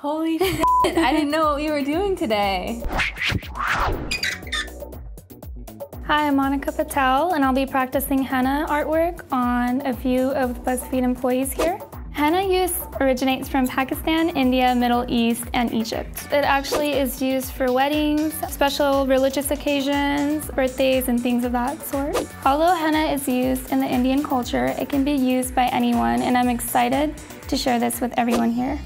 Holy shit, I didn't know what you were doing today. Hi, I'm Monica Patel, and I'll be practicing henna artwork on a few of the BuzzFeed employees here. Henna use originates from Pakistan, India, Middle East, and Egypt. It actually is used for weddings, special religious occasions, birthdays, and things of that sort. Although henna is used in the Indian culture, it can be used by anyone, and I'm excited to share this with everyone here.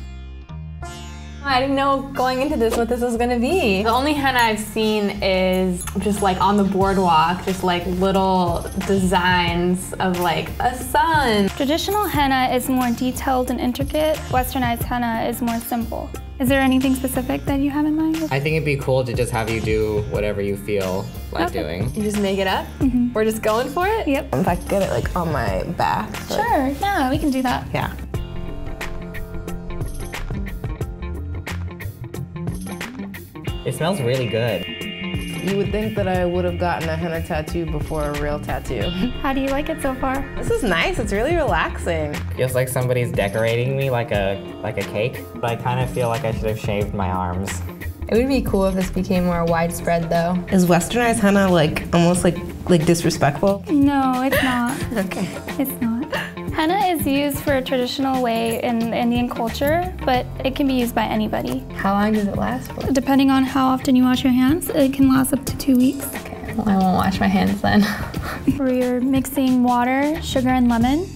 I didn't know going into this what this was gonna be. The only henna I've seen is just like on the boardwalk, just like little designs of like a sun. Traditional henna is more detailed and intricate. Westernized henna is more simple. Is there anything specific that you have in mind? I think it'd be cool to just have you do whatever you feel like Okay. doing. You just make it up? Mm-hmm. We're just going for it? Yep. If I could get it like on my back. like- Sure, yeah, we can do that. Yeah. It smells really good. You would think that I would have gotten a henna tattoo before a real tattoo. How do you like it so far? this is nice. It's really relaxing. Feels like somebody's decorating me like a like a cake. But I kind of feel like I should have shaved my arms. It would be cool if this became more widespread though. Is westernized henna like almost like like disrespectful? No, it's not. Okay. It's not. Henna is used for a traditional way in Indian culture, but it can be used by anybody. How long does it last for? Depending on how often you wash your hands, it can last up to two weeks. Okay, well, I won't wash my hands then. We're mixing water, sugar, and lemon.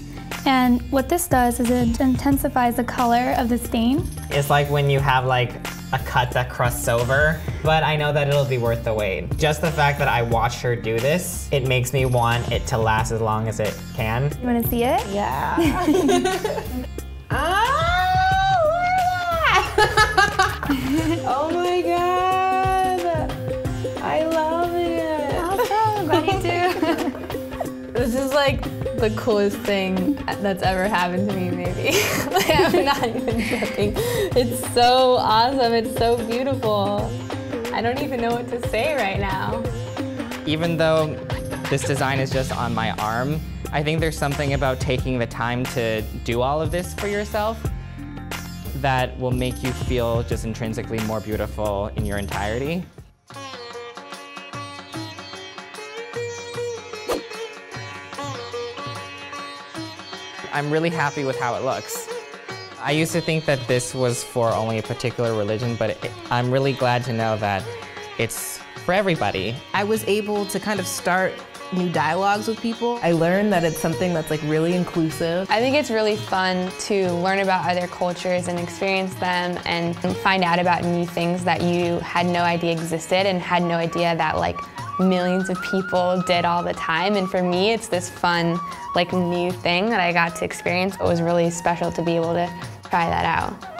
And what this does is it intensifies the color of the stain. It's like when you have like a cut that crusts over, but I know that it'll be worth the wait. Just the fact that I watched her do this, it makes me want it to last as long as it can. You want to see it? Yeah. ah, look at that! oh my god! I love it. Awesome, glad you do. This is like the coolest thing that's ever happened to me, maybe. like, I'm not even joking. It's so awesome. It's so beautiful. I don't even know what to say right now. Even though this design is just on my arm, I think there's something about taking the time to do all of this for yourself that will make you feel just intrinsically more beautiful in your entirety. I'm really happy with how it looks. I used to think that this was for only a particular religion, but it, I'm really glad to know that it's for everybody. I was able to kind of start new dialogues with people. I learned that it's something that's like really inclusive. I think it's really fun to learn about other cultures and experience them and find out about new things that you had no idea existed and had no idea that like millions of people did all the time. And for me, it's this fun, like new thing that I got to experience. It was really special to be able to try that out.